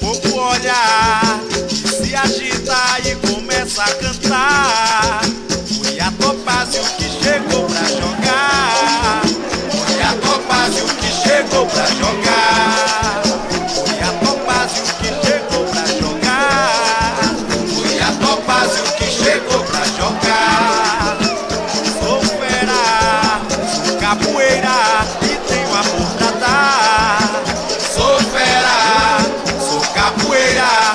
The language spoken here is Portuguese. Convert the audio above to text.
pouco olhar, se agita e começa a cantar. fuera.